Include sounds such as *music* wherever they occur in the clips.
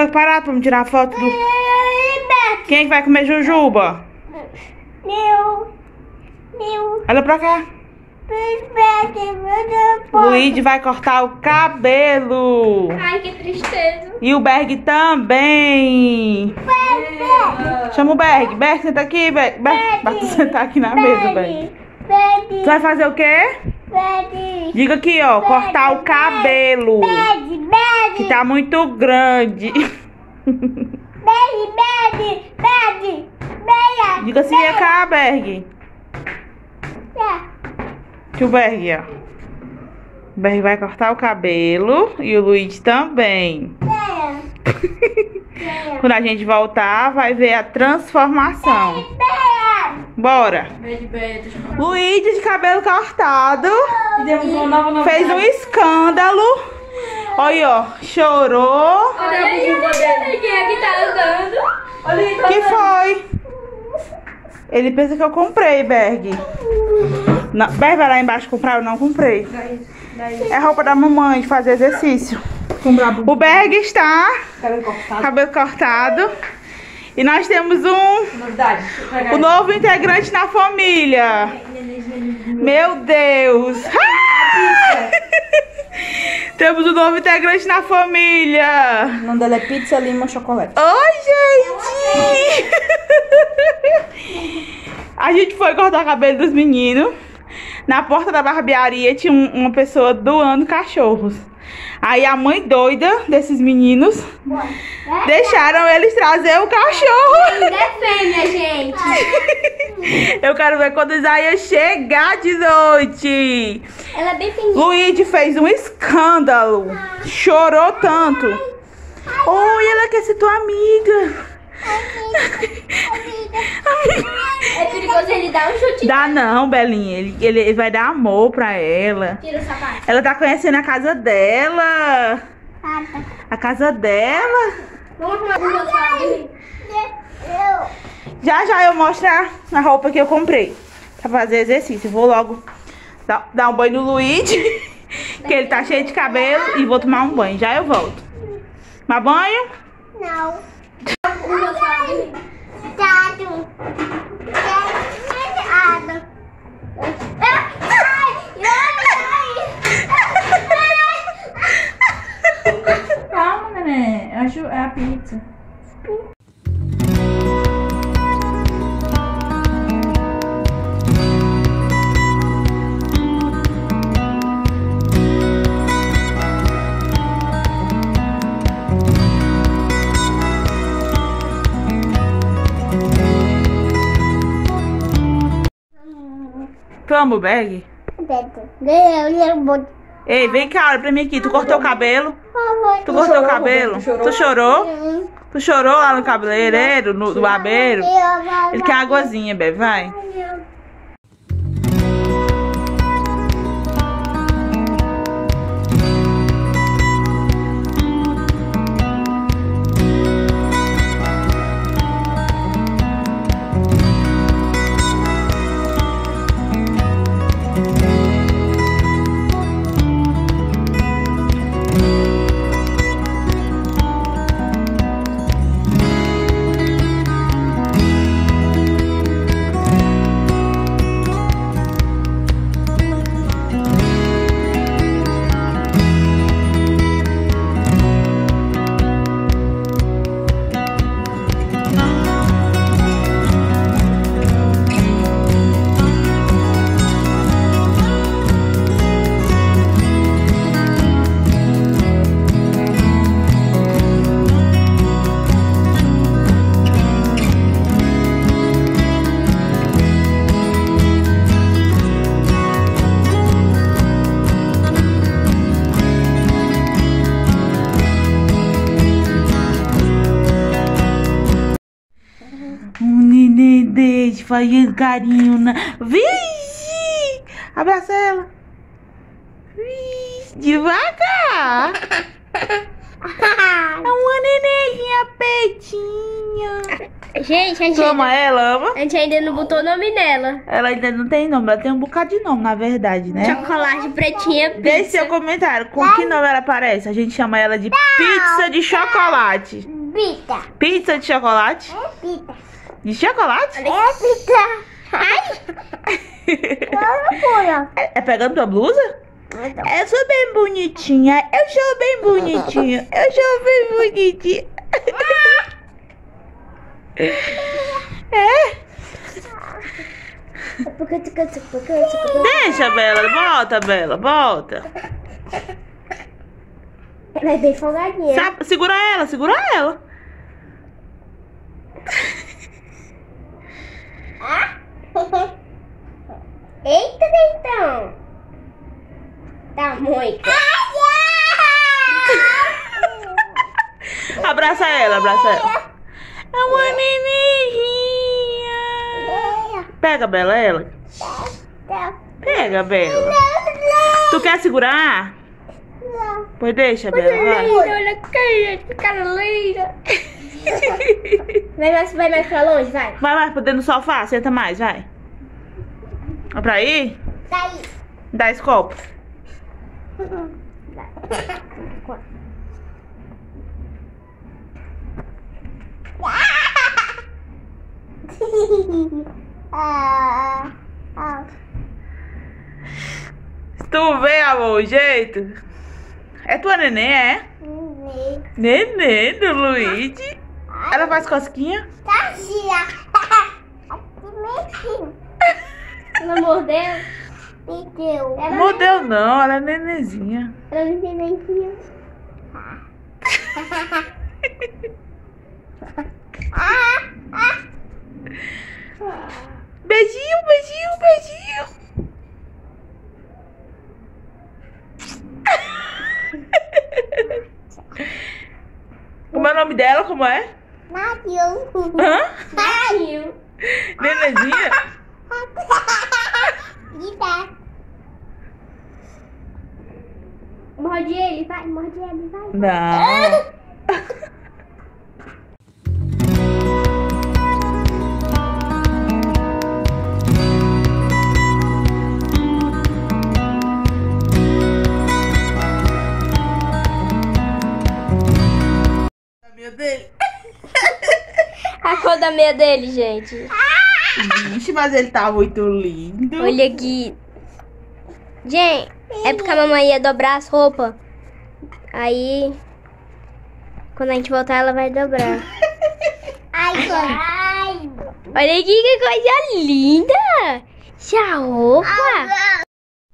Fica parado pra me tirar foto do... Quem é que vai comer jujuba? Meu, meu, Olha pra cá. Luigi vai cortar o cabelo. Ai, que tristeza. E o Berg também. Chama o Berg. Berg, senta aqui, Berg. Berg, tu sentar aqui na mesa, Berg. Tu vai fazer o quê? Diga aqui, ó. Cortar o cabelo. Que tá muito grande. *laughs* Diga assim, é cá, Berg. Que o Berg, ó. O Berg vai cortar o cabelo. E o Luigi também. *laughs* Quando a gente voltar, vai ver a transformação. Bora. Luigi de cabelo cortado. Fez um escândalo. Olha, ó. Chorou. Olha aí, quem é que tá andando? que foi? Ele pensa que eu comprei, Berg. Não, Berg vai lá embaixo comprar, eu não comprei. É roupa da mamãe de fazer exercício. O Berg está cabelo cortado. E nós temos um, Novidade. um novo integrante na família. Meu Deus! Ah! *laughs* Temos um novo integrante na família. O nome dela é Pizza Lima Chocolate. Oi, gente! *laughs* A gente foi cortar o cabelo dos meninos. Na porta da barbearia tinha um- uma pessoa doando cachorros. Aí a mãe doida desses meninos deixaram eles trazer o cachorro. Ainda é fêmea, gente. *laughs* Eu quero ver quando Isaia chegar de noite. Ela é bem fininha. Luigi fez um escândalo. Chorou tanto. Oi, ela quer ser tua amiga. É perigoso ele dar um chute. Dá não, Belinha. Ele, ele vai dar amor pra ela. Tira o sapato. Ela tá conhecendo a casa dela. A casa dela. Vamos arrumar o meu sapato. Já já eu mostro a- a roupa que eu comprei. Pra fazer exercício. Vou logo dar, dar um banho no Luigi. Que ele tá cheio de cabelo. E vou tomar um banho. Já eu volto. Tomar banho? Não. Tu ama o bag? Ei, vem cá, olha pra mim aqui. Tu cortou o cabelo? Tu cortou o cabelo? tu chorou? Tu chorou? Tu chorou lá no cabeleireiro, no, no barbeiro? Ele quer águazinha, bebe, vai. Desse fazendo carinho na. Vixe! Abraça ela. Vixe, devagar. *laughs* É uma nenenzinha pretinha. Gente, a gente, Tu ama ainda, ela? Ama? a gente ainda não botou nome nela. Ela ainda não tem nome, ela tem um bocado de nome, na verdade, né? Chocolate pretinha Deixe pizza. seu comentário. Com que nome ela parece? A gente chama ela de pizza de chocolate. Pita. Pizza de chocolate? É pita. De chocolate? É foi, É é pegando tua blusa? Eu sou bem bonitinha. Eu sou bem bonitinha. Eu sou bem bonitinha. É. Deixa, Bela. Volta, Bela. Volta. Ela é bem folgadinha. Segura ela, segura ela. *laughs* Eita, então. Tá muito. Abraça ela, abraça ela. É uma nenenzinha. Pega, Bela, ela. Pega, Bela. Tu quer segurar? Pois deixa, Bela, vai. Olha que que cara linda. Vai mais, vai mais pra longe, vai. Vai, vai, pra dentro do sofá, senta mais, vai. Vai pra aí? Daí. Dá esse copo. Tu vê, amor, o jeito? É tua neném, é? Neném. Neném do Luigi. Ela faz cosquinha? Tá mesmo. *laughs* Ela mordeu. Entendeu? Não mordeu não, ela é nenenzinha. Ela não tem nem fio. *laughs* Beijinho, beijinho, beijinho. Como *laughs* é o nome dela? Como é? Navio. Hã? Navio. Nenenzinha? Vida. Morde ele, vai, morde ele, vai. Não. Meu Deus. A cor da meia dele, gente. Vixe, mas ele tá muito lindo. Olha aqui. Gente, é porque a mamãe ia dobrar as roupas. Aí, quando a gente voltar, ela vai dobrar. *laughs* Ai, ai. Olha aqui que coisa linda! Essa roupa!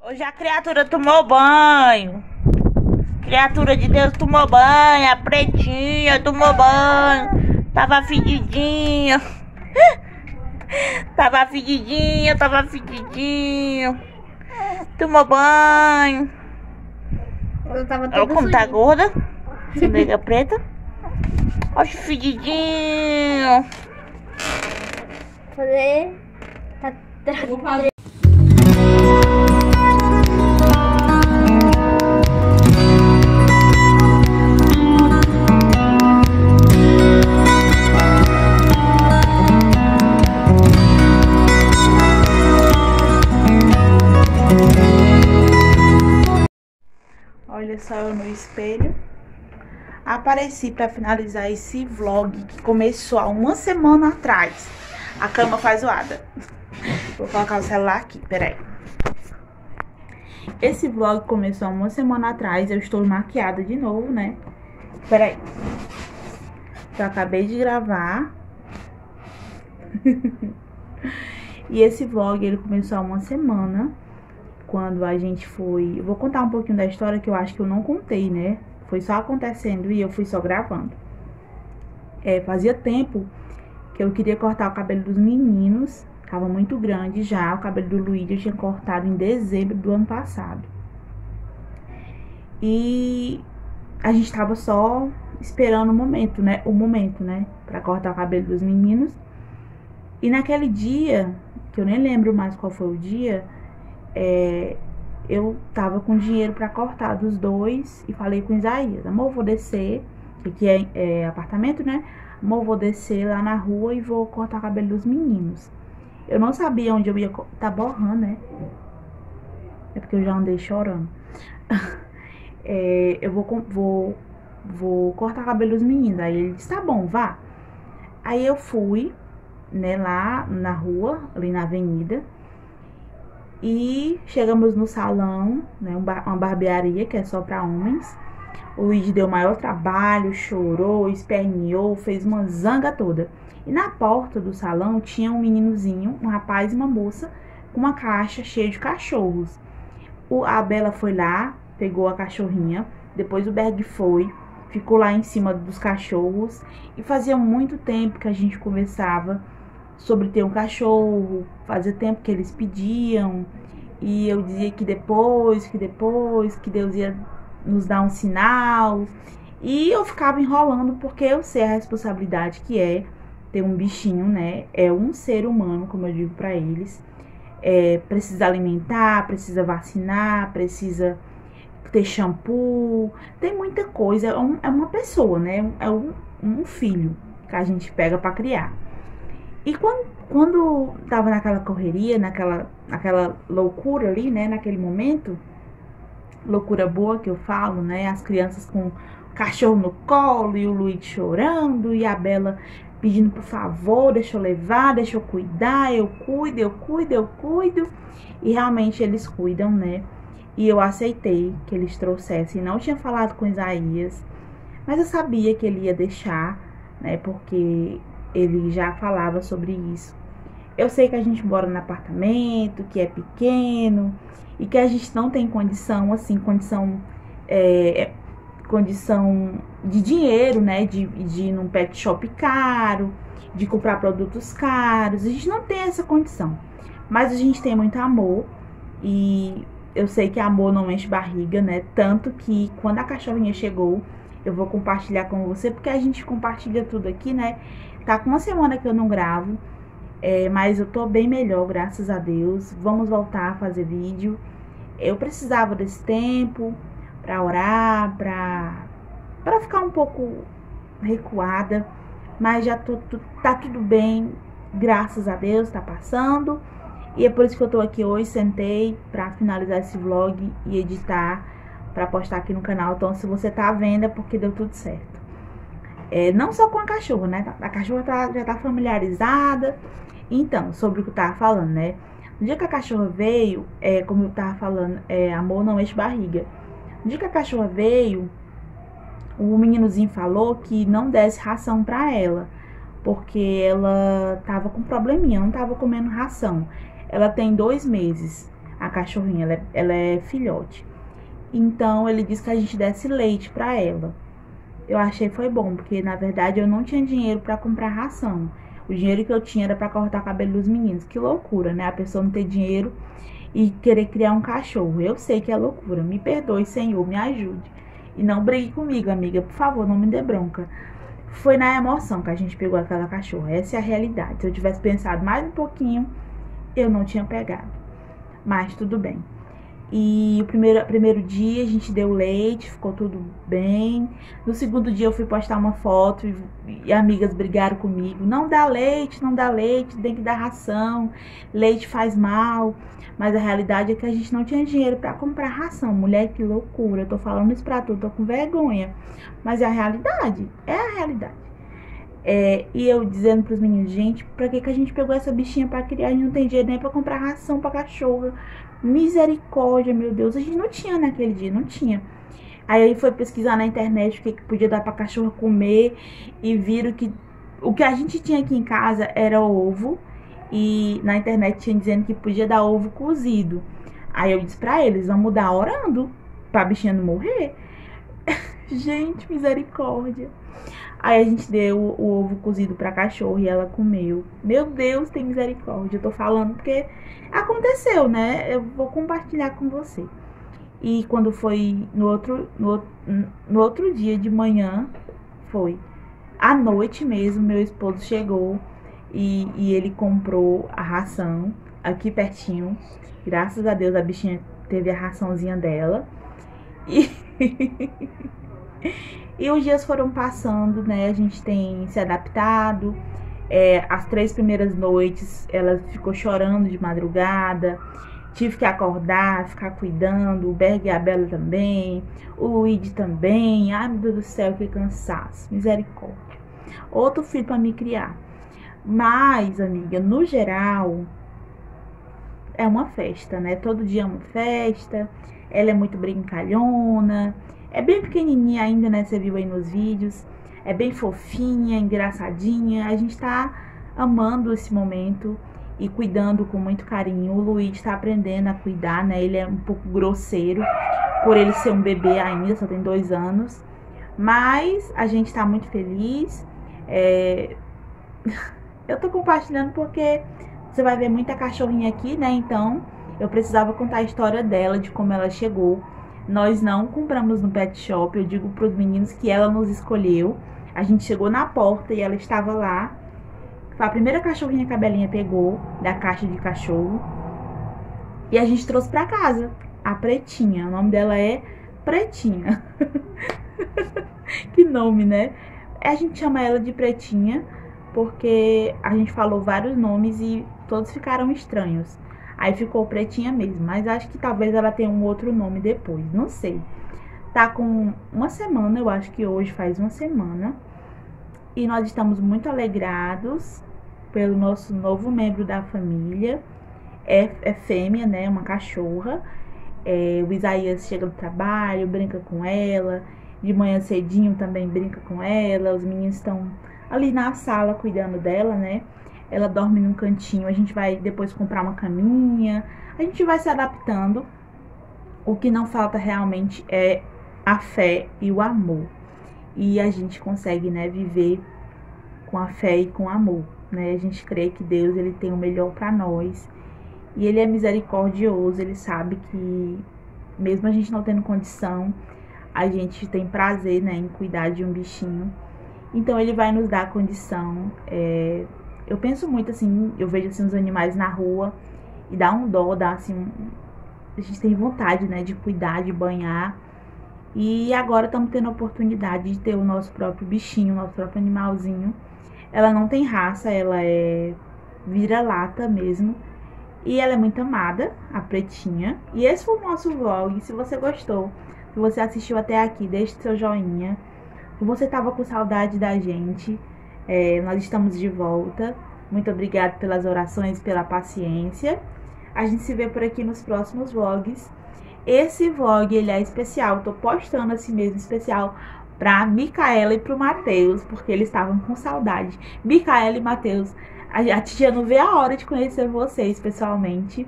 Hoje a criatura tomou banho. Criatura de Deus tomou banho. A pretinha tomou banho. Tava fedidinha. Tava fedidinha, tava fedidinho. Tomou banho. Ela tava Olha como tá gorda. *laughs* Essa nega preta. Olha o fedidinho. fazer. Tá, Vou Olha só eu no espelho. Apareci pra finalizar esse vlog que começou há uma semana atrás. A cama faz zoada. Vou colocar o celular aqui, peraí. Esse vlog começou há uma semana atrás. Eu estou maquiada de novo, né? Peraí. Eu acabei de gravar. *laughs* e esse vlog ele começou há uma semana quando a gente foi. Eu vou contar um pouquinho da história que eu acho que eu não contei, né? Foi só acontecendo e eu fui só gravando. É, fazia tempo que eu queria cortar o cabelo dos meninos. Tava muito grande já. O cabelo do Luigi eu tinha cortado em dezembro do ano passado. E a gente tava só esperando o momento, né? O momento, né? Pra cortar o cabelo dos meninos. E naquele dia, que eu nem lembro mais qual foi o dia, é, eu tava com dinheiro para cortar dos dois e falei com Isaías, amor, vou descer, aqui é, é apartamento, né? Amor, vou descer lá na rua e vou cortar o cabelo dos meninos. Eu não sabia onde eu ia. Tá borrando, né? É porque eu já andei chorando. *laughs* é, eu vou, vou, vou cortar o cabelo dos meninos. Aí ele disse: tá bom, vá. Aí eu fui, né, lá na rua, ali na avenida. E chegamos no salão, né, uma barbearia que é só para homens. O Luiz deu maior trabalho, chorou, esperneou, fez uma zanga toda. E na porta do salão tinha um meninozinho, um rapaz e uma moça, com uma caixa cheia de cachorros. O, a Bela foi lá, pegou a cachorrinha, depois o Berg foi, ficou lá em cima dos cachorros. E fazia muito tempo que a gente conversava sobre ter um cachorro, fazia tempo que eles pediam. E eu dizia que depois, que depois, que Deus ia nos dar um sinal. E eu ficava enrolando porque eu sei a responsabilidade que é ter um bichinho, né? É um ser humano, como eu digo para eles. É, precisa alimentar, precisa vacinar, precisa ter shampoo, tem muita coisa. É, um, é uma pessoa, né? É um, um filho que a gente pega para criar. E quando, quando tava naquela correria, naquela, naquela loucura ali, né? Naquele momento, loucura boa que eu falo, né? As crianças com cachorro no colo e o Luiz chorando e a Bela pedindo por favor, deixa eu levar, deixa eu cuidar, eu cuido, eu cuido, eu cuido. E realmente eles cuidam, né? E eu aceitei que eles trouxessem. Não tinha falado com Isaías, mas eu sabia que ele ia deixar, né? Porque ele já falava sobre isso. Eu sei que a gente mora no apartamento, que é pequeno, e que a gente não tem condição, assim, condição, é, condição de dinheiro, né? De, de ir num pet shop caro, de comprar produtos caros. A gente não tem essa condição. Mas a gente tem muito amor e eu sei que amor não enche barriga, né? Tanto que quando a cachorrinha chegou, eu vou compartilhar com você, porque a gente compartilha tudo aqui, né? Tá com uma semana que eu não gravo, é, mas eu tô bem melhor, graças a Deus. Vamos voltar a fazer vídeo. Eu precisava desse tempo para orar, para para ficar um pouco recuada, mas já tô, tá tudo bem, graças a Deus, tá passando. E é por isso que eu tô aqui hoje, sentei para finalizar esse vlog e editar para postar aqui no canal. Então, se você tá vendo é porque deu tudo certo. É, não só com a cachorra, né? A cachorra tá, já tá familiarizada. Então, sobre o que eu tava falando, né? No dia que a cachorra veio, é, como eu tava falando, é, amor não enche barriga. No dia que a cachorra veio, o meninozinho falou que não desse ração para ela, porque ela tava com probleminha, não tava comendo ração. Ela tem dois meses, a cachorrinha, ela é, ela é filhote. Então ele disse que a gente desse leite para ela. Eu achei foi bom, porque na verdade eu não tinha dinheiro para comprar ração. O dinheiro que eu tinha era para cortar o cabelo dos meninos. Que loucura, né? A pessoa não ter dinheiro e querer criar um cachorro. Eu sei que é loucura. Me perdoe, Senhor, me ajude. E não brigue comigo, amiga. Por favor, não me dê bronca. Foi na emoção que a gente pegou aquela cachorra. Essa é a realidade. Se eu tivesse pensado mais um pouquinho, eu não tinha pegado. Mas tudo bem. E o primeiro, primeiro dia a gente deu leite, ficou tudo bem. No segundo dia eu fui postar uma foto e, e, amigas brigaram comigo. Não dá leite, não dá leite, tem que dar ração. Leite faz mal. Mas a realidade é que a gente não tinha dinheiro para comprar ração. Mulher, que loucura. Eu tô falando isso pra tu, tô com vergonha. Mas é a realidade. É a realidade. É, e eu dizendo pros meninos, gente, pra que, que a gente pegou essa bichinha pra criar? A gente não tem dinheiro nem pra comprar ração pra cachorro. Misericórdia, meu Deus. A gente não tinha naquele dia, não tinha. Aí ele foi pesquisar na internet o que, que podia dar pra cachorro comer e viram que o que a gente tinha aqui em casa era ovo e na internet tinha dizendo que podia dar ovo cozido. Aí eu disse pra eles, vamos dar orando pra bichinha não morrer. *laughs* gente, misericórdia. Aí a gente deu o, ovo cozido pra cachorro e ela comeu. Meu Deus, tem misericórdia. Eu tô falando porque aconteceu, né? Eu vou compartilhar com você. E quando foi no outro, no, no outro dia de manhã, foi à noite mesmo, meu esposo chegou e, e ele comprou a ração aqui pertinho. Graças a Deus a bichinha teve a raçãozinha dela. E, *laughs* e os dias foram passando, né? A gente tem se adaptado. É, as três primeiras noites ela ficou chorando de madrugada. Tive que acordar, ficar cuidando. O Berg e a Bela também. O Luigi também. Ai, meu Deus do céu, que cansaço. Misericórdia. Outro filho para me criar. Mas, amiga, no geral, é uma festa, né? Todo dia é uma festa. Ela é muito brincalhona. É bem pequenininha ainda, né? Você viu aí nos vídeos. É bem fofinha, engraçadinha. A gente tá amando esse momento e cuidando com muito carinho. O Luiz tá aprendendo a cuidar, né? Ele é um pouco grosseiro por ele ser um bebê ainda, só tem dois anos. Mas a gente tá muito feliz. É... *laughs* Eu tô compartilhando porque você vai ver muita cachorrinha aqui, né? Então, eu precisava contar a história dela, de como ela chegou. Nós não compramos no pet shop, eu digo para os meninos que ela nos escolheu. A gente chegou na porta e ela estava lá. Foi a primeira cachorrinha que a Belinha pegou da caixa de cachorro. E a gente trouxe para casa a Pretinha. O nome dela é Pretinha. *laughs* que nome, né? A gente chama ela de Pretinha porque a gente falou vários nomes e todos ficaram estranhos. Aí ficou pretinha mesmo, mas acho que talvez ela tenha um outro nome depois, não sei. Tá com uma semana, eu acho que hoje faz uma semana. E nós estamos muito alegrados pelo nosso novo membro da família. É, é fêmea, né? Uma cachorra. É, o Isaías chega do trabalho, brinca com ela. De manhã cedinho também brinca com ela. Os meninos estão ali na sala cuidando dela, né? Ela dorme num cantinho, a gente vai depois comprar uma caminha, a gente vai se adaptando. O que não falta realmente é a fé e o amor. E a gente consegue, né, viver com a fé e com o amor, né? A gente crê que Deus ele tem o melhor para nós. E ele é misericordioso, ele sabe que mesmo a gente não tendo condição, a gente tem prazer, né, em cuidar de um bichinho. Então ele vai nos dar condição, é, eu penso muito assim, eu vejo assim os animais na rua e dá um dó, dá assim, a gente tem vontade, né, de cuidar, de banhar. E agora estamos tendo a oportunidade de ter o nosso próprio bichinho, o nosso próprio animalzinho. Ela não tem raça, ela é vira-lata mesmo. E ela é muito amada, a pretinha. E esse foi o nosso vlog. Se você gostou, se você assistiu até aqui, deixe seu joinha. Se você tava com saudade da gente, é, nós estamos de volta. Muito obrigada pelas orações, pela paciência. A gente se vê por aqui nos próximos vlogs. Esse vlog ele é especial, tô postando assim mesmo especial pra Micaela e pro Matheus, porque eles estavam com saudade. Micaela e Matheus, a tia não vê a hora de conhecer vocês pessoalmente.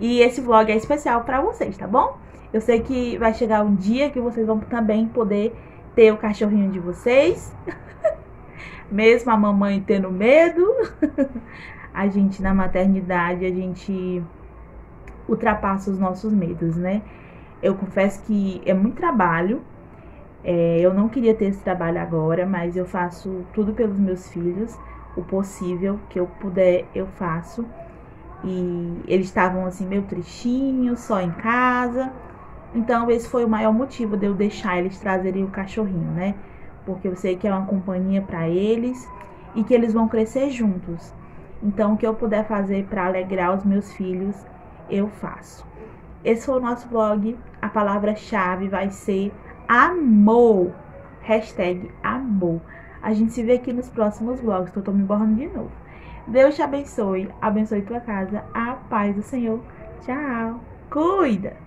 E esse vlog é especial para vocês, tá bom? Eu sei que vai chegar um dia que vocês vão também poder ter o cachorrinho de vocês. *laughs* mesmo a mamãe tendo medo, *laughs* a gente na maternidade, a gente ultrapassa os nossos medos, né? Eu confesso que é muito trabalho. É, eu não queria ter esse trabalho agora, mas eu faço tudo pelos meus filhos. O possível que eu puder, eu faço. E eles estavam assim, meio tristinhos, só em casa. Então, esse foi o maior motivo de eu deixar eles trazerem o cachorrinho, né? Porque eu sei que é uma companhia para eles e que eles vão crescer juntos. Então, o que eu puder fazer para alegrar os meus filhos, eu faço. Esse foi o nosso vlog. A palavra-chave vai ser amor. Hashtag amor. A gente se vê aqui nos próximos vlogs, que eu tô me borrando de novo. Deus te abençoe, abençoe tua casa, a paz do Senhor. Tchau. Cuida!